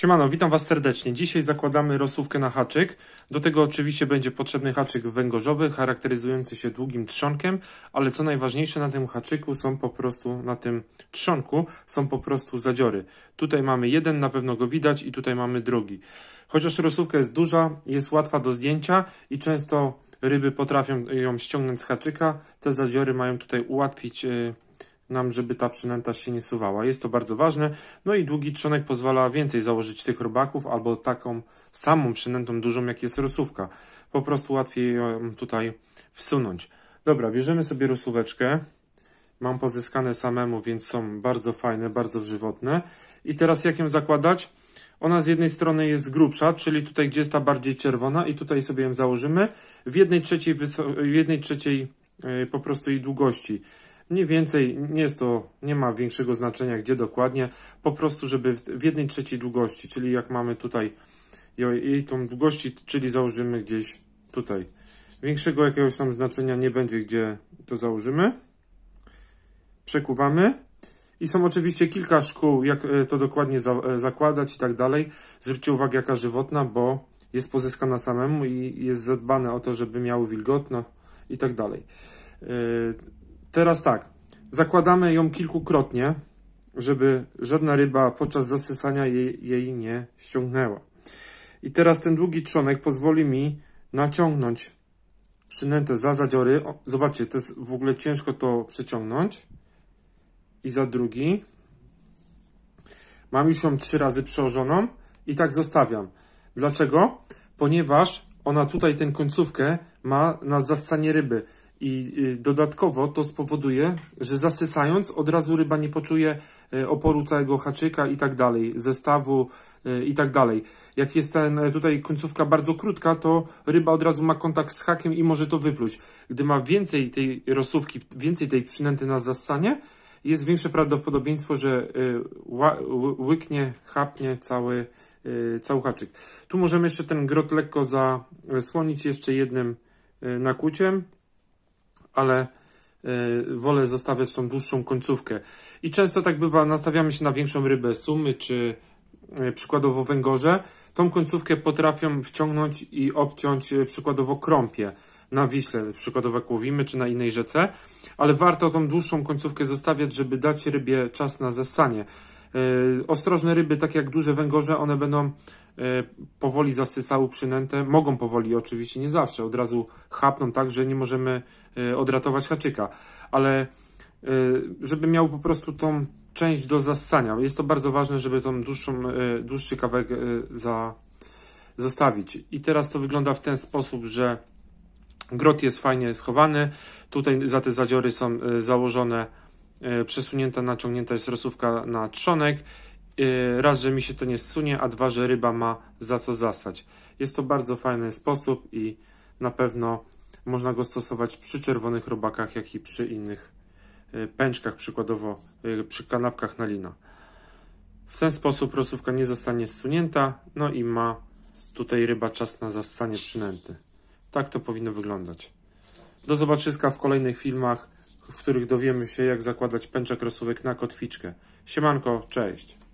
Siemano, witam Was serdecznie. Dzisiaj zakładamy rosówkę na haczyk. Do tego oczywiście będzie potrzebny haczyk węgorzowy, charakteryzujący się długim trzonkiem, ale co najważniejsze na tym haczyku są po prostu, na tym trzonku są po prostu zadziory. Tutaj mamy jeden, na pewno go widać i tutaj mamy drugi. Chociaż rosówka jest duża, jest łatwa do zdjęcia i często ryby potrafią ją ściągnąć z haczyka, te zadziory mają tutaj ułatwić yy, nam, żeby ta przynęta się nie suwała. Jest to bardzo ważne. No i długi trzonek pozwala więcej założyć tych robaków albo taką samą przynętą dużą, jak jest rosówka. Po prostu łatwiej ją tutaj wsunąć. Dobra, bierzemy sobie rosóweczkę. Mam pozyskane samemu, więc są bardzo fajne, bardzo żywotne. I teraz jak ją zakładać? Ona z jednej strony jest grubsza, czyli tutaj, gdzie jest ta bardziej czerwona i tutaj sobie ją założymy w jednej trzeciej, w jednej trzeciej yy, po prostu jej długości. Mniej więcej nie jest to, nie ma większego znaczenia gdzie dokładnie, po prostu żeby w jednej trzeciej długości, czyli jak mamy tutaj jej tą długości, czyli założymy gdzieś tutaj. Większego jakiegoś tam znaczenia nie będzie, gdzie to założymy. Przekuwamy. I są oczywiście kilka szkół, jak e, to dokładnie za, e, zakładać i tak dalej. Zwróćcie uwagę, jaka żywotna, bo jest pozyskana samemu i jest zadbane o to, żeby miały wilgotno i tak dalej. Yy, Teraz tak, zakładamy ją kilkukrotnie, żeby żadna ryba podczas zasysania jej, jej nie ściągnęła. I teraz ten długi trzonek pozwoli mi naciągnąć przynętę za zadziory. O, zobaczcie, to jest w ogóle ciężko to przeciągnąć. I za drugi. Mam już ją trzy razy przełożoną i tak zostawiam. Dlaczego? Ponieważ ona tutaj tę końcówkę ma na zassanie ryby. I y, dodatkowo to spowoduje, że zasysając od razu ryba nie poczuje y, oporu całego haczyka i tak dalej, zestawu y, i tak dalej. Jak jest ten tutaj końcówka bardzo krótka, to ryba od razu ma kontakt z hakiem i może to wypluć. Gdy ma więcej tej rosówki, więcej tej przynęty na zassanie, jest większe prawdopodobieństwo, że łyknie, chapnie cały, cały haczyk. Tu możemy jeszcze ten grot lekko zasłonić jeszcze jednym nakłuciem ale y, wolę zostawiać tą dłuższą końcówkę. I często tak bywa, nastawiamy się na większą rybę, sumy czy y, przykładowo węgorze. Tą końcówkę potrafią wciągnąć i obciąć y, przykładowo krąpie na Wiśle, przykładowo jak łowimy, czy na innej rzece, ale warto tą dłuższą końcówkę zostawiać, żeby dać rybie czas na zessanie. Yy, ostrożne ryby, tak jak duże węgorze, one będą yy, powoli zasysały przynętę. Mogą powoli, oczywiście nie zawsze. Od razu chapną tak, że nie możemy yy, odratować haczyka. Ale żeby miał po prostu tą część do zassania. Jest to bardzo ważne, żeby tą dłuższą, dłuższy kawałek za, zostawić. I teraz to wygląda w ten sposób, że grot jest fajnie schowany. Tutaj za te zadziory są założone E, przesunięta, naciągnięta jest rosówka na trzonek. E, raz, że mi się to nie zsunie, a dwa, że ryba ma za co zastać. Jest to bardzo fajny sposób i na pewno można go stosować przy czerwonych robakach, jak i przy innych e, pęczkach, przykładowo przy kanapkach na lina. W ten sposób rosówka nie zostanie zsunięta, no i ma tutaj ryba czas na zastanie przynęty. Tak to powinno wyglądać. Do zobaczyska w kolejnych filmach w których dowiemy się, jak zakładać pęczek rosówek na kotwiczkę. Siemanko, cześć!